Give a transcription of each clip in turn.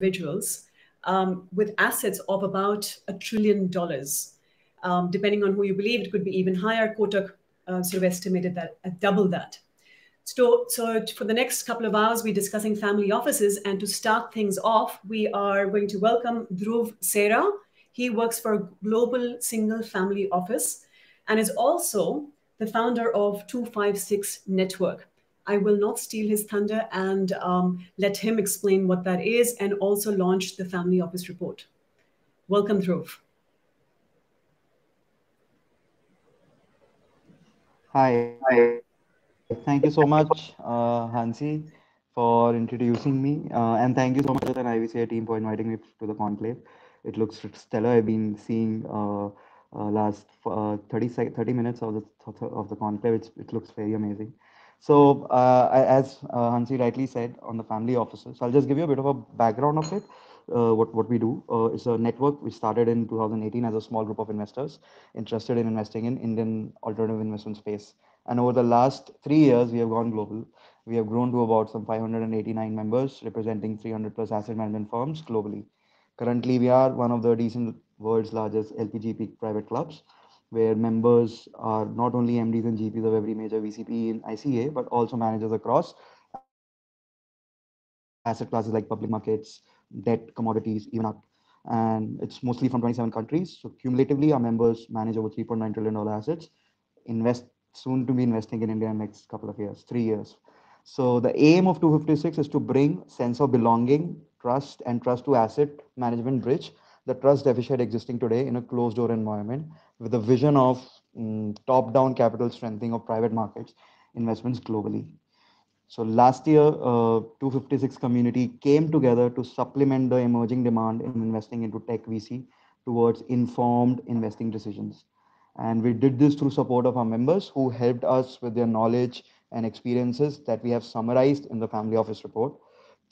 individuals um, with assets of about a trillion dollars. Um, depending on who you believe, it could be even higher. Kotak uh, sort of estimated that at double that. So, so for the next couple of hours, we're discussing family offices. And to start things off, we are going to welcome Dhruv Sera. He works for a global single family office and is also the founder of 256 Network. I will not steal his thunder and um, let him explain what that is and also launch the Family Office report. Welcome, Dhruv. Hi. Hi. Thank you so much, uh, Hansi, for introducing me. Uh, and thank you so much to the IVCA team for inviting me to the conclave. It looks stellar. I've been seeing uh, uh last uh, 30, 30 minutes of the, of the conclave. It's, it looks very amazing. So uh, as uh, Hansi rightly said on the family offices, I'll just give you a bit of a background of it. Uh, what, what we do uh, is a network we started in 2018 as a small group of investors interested in investing in Indian alternative investment space. And over the last three years, we have gone global. We have grown to about some 589 members representing 300 plus asset management firms globally. Currently, we are one of the decent world's largest LPGP private clubs where members are not only MDs and GPs of every major VCP in ICA, but also managers across asset classes like public markets, debt, commodities, even up. And it's mostly from 27 countries. So cumulatively, our members manage over 3.9 trillion dollar assets, invest soon to be investing in India in the next couple of years, three years. So the aim of 256 is to bring sense of belonging, trust, and trust to asset management bridge the trust deficit existing today in a closed door environment with a vision of um, top down capital strengthening of private markets investments globally. So last year, uh, 256 community came together to supplement the emerging demand in investing into tech VC towards informed investing decisions. And we did this through support of our members who helped us with their knowledge and experiences that we have summarized in the family office report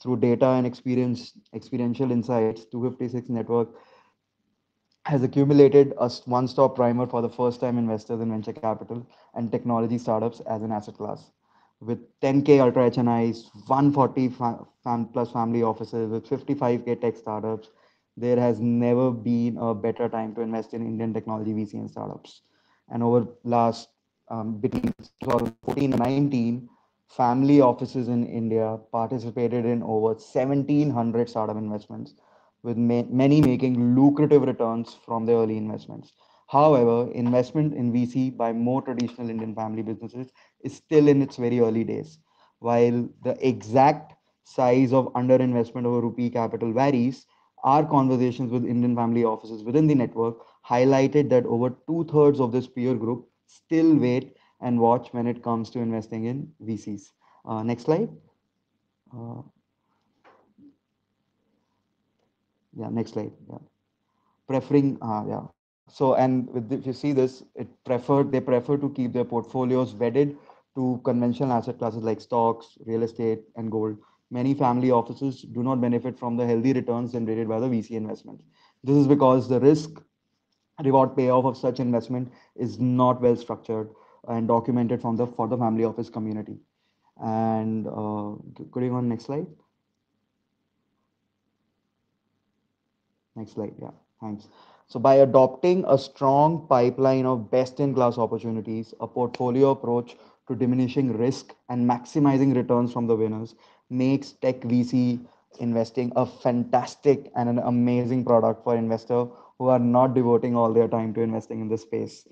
through data and experience experiential insights 256 network has accumulated a one-stop primer for the first-time investors in venture capital and technology startups as an asset class. With 10K ultra HNIs, 140 fam plus family offices, with 55K tech startups, there has never been a better time to invest in Indian technology VC and startups. And over last um, between 2014 and 19, family offices in India participated in over 1700 startup investments, with ma many making lucrative returns from their early investments. However, investment in VC by more traditional Indian family businesses is still in its very early days. While the exact size of underinvestment over rupee capital varies, our conversations with Indian family offices within the network highlighted that over two thirds of this peer group still wait and watch when it comes to investing in VCs. Uh, next slide. Uh, yeah, next slide. Yeah, preferring. Uh, yeah. So and with if you see this, it preferred they prefer to keep their portfolios wedded to conventional asset classes like stocks, real estate, and gold. Many family offices do not benefit from the healthy returns generated by the VC investment. This is because the risk reward payoff of such investment is not well structured and documented from the for the family office community. And uh, could you go on next slide? Next slide. Yeah, thanks. So by adopting a strong pipeline of best-in-class opportunities, a portfolio approach to diminishing risk and maximizing returns from the winners makes tech VC investing a fantastic and an amazing product for investors who are not devoting all their time to investing in this space.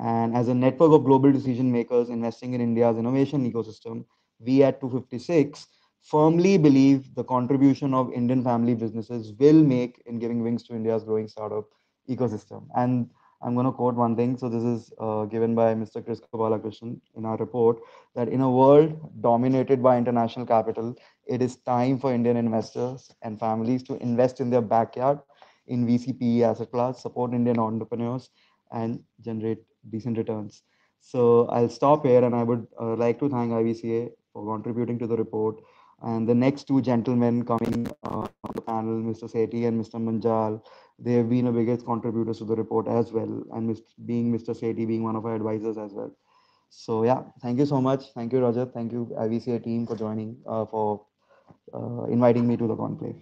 And as a network of global decision makers investing in India's innovation ecosystem, we at 256 firmly believe the contribution of Indian family businesses will make in giving wings to India's growing startup ecosystem. And I'm going to quote one thing. So this is uh, given by Mr. Kris Gopalakrishnan in our report that in a world dominated by international capital, it is time for Indian investors and families to invest in their backyard in VCPE asset class, support Indian entrepreneurs, and generate decent returns. So I'll stop here and I would uh, like to thank IVCA for contributing to the report. And the next two gentlemen coming uh, on the panel, Mr. Sethi and Mr. Manjal, they have been the biggest contributors to the report as well. And being Mr. Sethi being one of our advisors as well. So yeah, thank you so much. Thank you, Roger. Thank you, IVCA team for joining, uh, for uh, inviting me to the conclave.